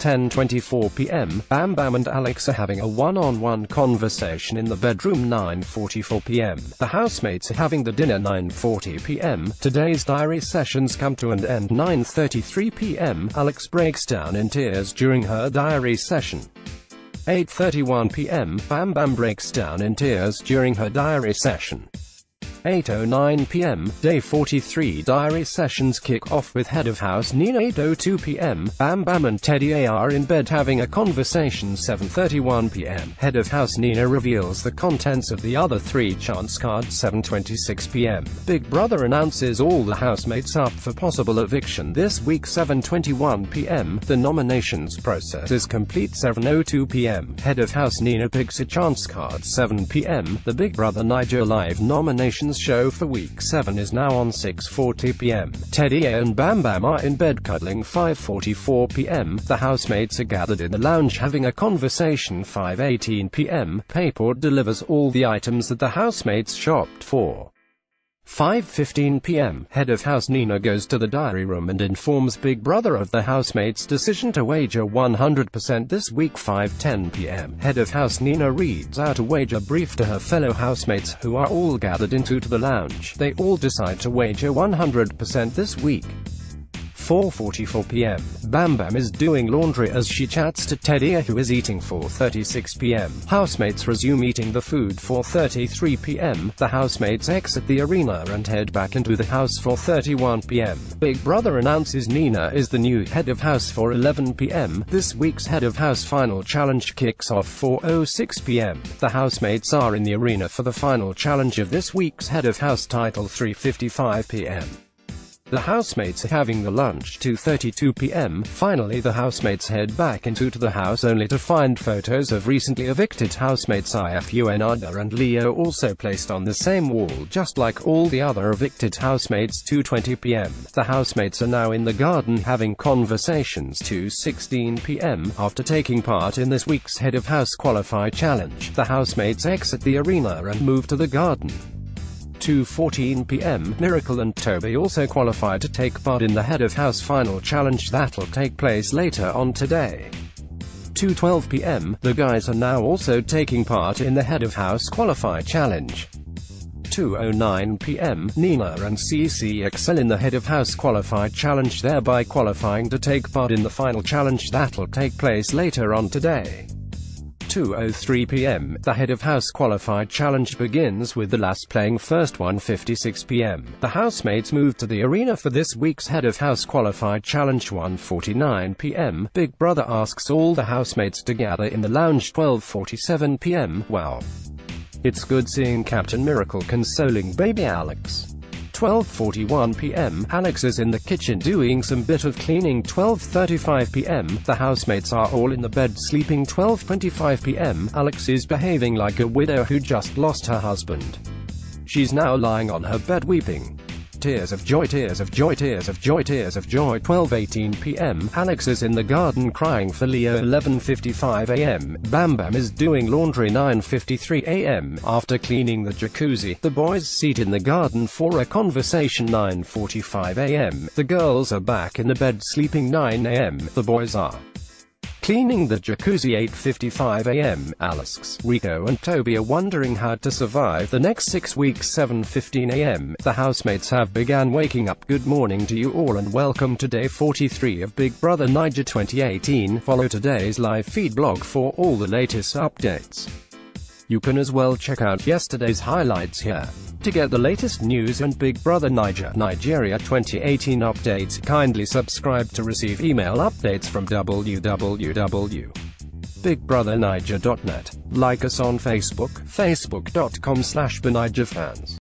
10.24 pm, Bambam and Alex are having a one-on-one conversation in the bedroom 9.44 pm. The housemates are having the dinner 9.40 pm. Today's diary sessions come to an end 9.33 pm. Alex breaks down in tears during her diary session. 8.31 pm, Bambam breaks down in tears during her diary session. 8.09 pm, day 43 diary sessions kick off with head of house Nina 8.02 pm, Bambam and Teddy A are in bed having a conversation 7.31 pm, head of house Nina reveals the contents of the other three chance cards 7.26 pm, Big Brother announces all the housemates up for possible eviction this week 7.21 pm, the nominations process is complete 7.02 pm, head of house Nina picks a chance card 7 pm, the Big Brother Naija live nominations show for week 7 is now on 6.40 pm. Teddy A and Bambam are in bed cuddling 5.44 pm. The housemates are gathered in the lounge having a conversation 5.18 pm. Payporte delivers all the items that the housemates shopped for. 5.15 pm, head of house Nina goes to the diary room and informs Big Brother of the housemates' decision to wager 100% this week 5.10 pm, head of house Nina reads out a wager brief to her fellow housemates, who are all gathered into the lounge. They all decide to wager 100% this week. 4.44 pm, Bambam is doing laundry as she chats to Teddy who is eating 4.36 pm. Housemates resume eating the food 4.33 pm. The housemates exit the arena and head back into the house 4.31 pm. Big Brother announces Nina is the new head of house for 11 pm. This week's head of house final challenge kicks off 4.06 pm. The housemates are in the arena for the final challenge of this week's head of house title 3.55 pm. The housemates are having the lunch 2.32 pm. Finally the housemates head back into the house only to find photos of recently evicted housemates Ifu Ennada and Leo also placed on the same wall just like all the other evicted housemates 2.20 pm. The housemates are now in the garden having conversations 2.16 pm. After taking part in this week's Head of House Qualify Challenge, the housemates exit the arena and move to the garden. 2.14 pm, Miracle and Tobi also qualified to take part in the Head of House Final Challenge that'll take place later on today. 2.12 pm, the guys are now also taking part in the Head of House Qualify Challenge. 2.09 pm, Nina and Cee-C excel in the Head of House Qualify Challenge thereby qualifying to take part in the final challenge that'll take place later on today. 2.03 pm, the head of house qualified challenge begins with the last playing first 1.56 pm. The housemates move to the arena for this week's head of house qualified challenge 1.49 pm. Big Brother asks all the housemates to gather in the lounge 12.47 pm. Wow. It's good seeing Captain Miracle consoling baby Alex. 12.41 pm, Alex is in the kitchen doing some bit of cleaning. 12.35 pm, the housemates are all in the bed sleeping. 12.25 pm, Alex is behaving like a widow who just lost her husband. She's now lying on her bed weeping. Tears of joy, tears of joy, tears of joy, tears of joy. 12:18 p.m. Alex is in the garden crying for Leo. 11:55 a.m. Bambam is doing laundry. 9:53 a.m. After cleaning the jacuzzi, the boys sit in the garden for a conversation. 9:45 a.m. The girls are back in the bed sleeping. 9 a.m. The boys are Cleaning the jacuzzi 8.55 am, Alex, Rico and Tobi are wondering how to survive the next six weeks 7.15 am. The housemates have began waking up. Good morning to you all and welcome to day 43 of Big Brother Naija 2018. Follow today's live feed blog for all the latest updates. You can as well check out yesterday's highlights here. To get the latest news and Big Brother Naija Nigeria 2018 updates, kindly subscribe to receive email updates from www.bigbrothernaija.net. Like us on Facebook, facebook.com slash fans.